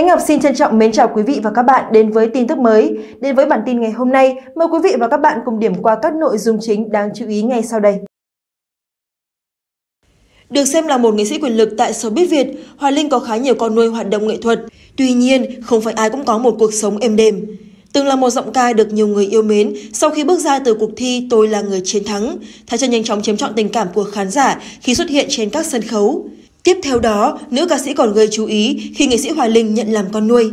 Anh Ngọc xin trân trọng mến chào quý vị và các bạn đến với tin tức mới. Đến với bản tin ngày hôm nay, mời quý vị và các bạn cùng điểm qua các nội dung chính đáng chú ý ngay sau đây. Được xem là một nghệ sĩ quyền lực tại showbiz Việt, Hoài Linh có khá nhiều con nuôi hoạt động nghệ thuật. Tuy nhiên, không phải ai cũng có một cuộc sống êm đềm. Từng là một giọng ca được nhiều người yêu mến, sau khi bước ra từ cuộc thi Tôi là người chiến thắng, Thái Trân nhanh chóng chiếm trọn tình cảm của khán giả khi xuất hiện trên các sân khấu. Tiếp theo đó, nữ ca sĩ còn gây chú ý khi nghệ sĩ Hoài Linh nhận làm con nuôi.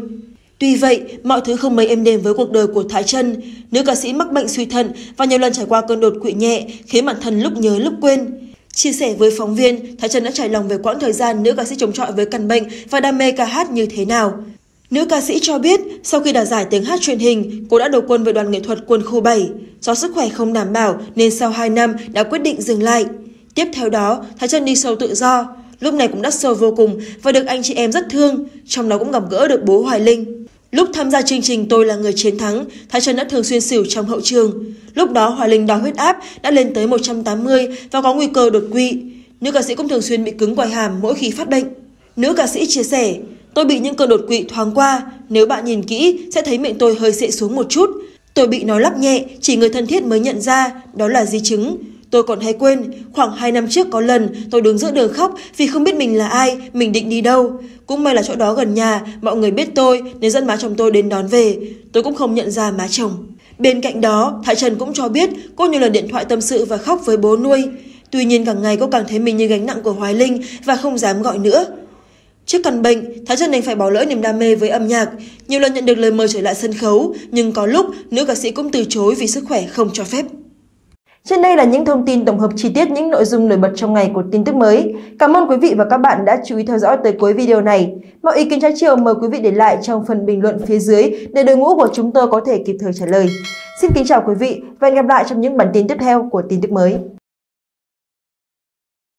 Tuy vậy, mọi thứ không mấy êm đềm với cuộc đời của Thái Trân. Nữ ca sĩ mắc bệnh suy thận và nhiều lần trải qua cơn đột quỵ nhẹ, khiến bản thân lúc nhớ lúc quên. Chia sẻ với phóng viên, Thái Trân đã trải lòng về quãng thời gian nữ ca sĩ chống chọi với căn bệnh và đam mê ca hát như thế nào. Nữ ca sĩ cho biết, sau khi đạt giải tiếng hát truyền hình, cô đã đầu quân với đoàn nghệ thuật quân khu 7. Do sức khỏe không đảm bảo nên sau 2 năm đã quyết định dừng lại. Tiếp theo đó, Thái Trân đi sâu tự do lúc này cũng đắt sâu vô cùng và được anh chị em rất thương, trong đó cũng gặp gỡ được bố Hoài Linh. Lúc tham gia chương trình Tôi là người chiến thắng, Thái Trần đã thường xuyên xỉu trong hậu trường. Lúc đó Hoài Linh đo huyết áp đã lên tới 180 và có nguy cơ đột quỵ. Nữ ca sĩ cũng thường xuyên bị cứng quai hàm mỗi khi phát bệnh. Nữ ca sĩ chia sẻ, tôi bị những cơn đột quỵ thoáng qua, nếu bạn nhìn kỹ sẽ thấy miệng tôi hơi sệ xuống một chút. Tôi bị nói lắp nhẹ, chỉ người thân thiết mới nhận ra, đó là di chứng. Tôi còn hay quên, khoảng 2 năm trước có lần tôi đứng giữa đường khóc vì không biết mình là ai, mình định đi đâu. Cũng may là chỗ đó gần nhà, mọi người biết tôi nên dẫn má chồng tôi đến đón về. Tôi cũng không nhận ra má chồng. Bên cạnh đó, Thái Trần cũng cho biết cô nhiều lần điện thoại tâm sự và khóc với bố nuôi. Tuy nhiên càng ngày cô càng thấy mình như gánh nặng của Hoài Linh và không dám gọi nữa. Trước căn bệnh, Thái Trần đành phải bỏ lỡ niềm đam mê với âm nhạc. Nhiều lần nhận được lời mời trở lại sân khấu, nhưng có lúc nữ ca sĩ cũng từ chối vì sức khỏe không cho phép. Trên đây là những thông tin tổng hợp chi tiết những nội dung nổi bật trong ngày của tin tức mới. Cảm ơn quý vị và các bạn đã chú ý theo dõi tới cuối video này. Mọi ý kiến trái chiều mời quý vị để lại trong phần bình luận phía dưới để đội ngũ của chúng tôi có thể kịp thời trả lời. Xin kính chào quý vị và hẹn gặp lại trong những bản tin tiếp theo của tin tức mới.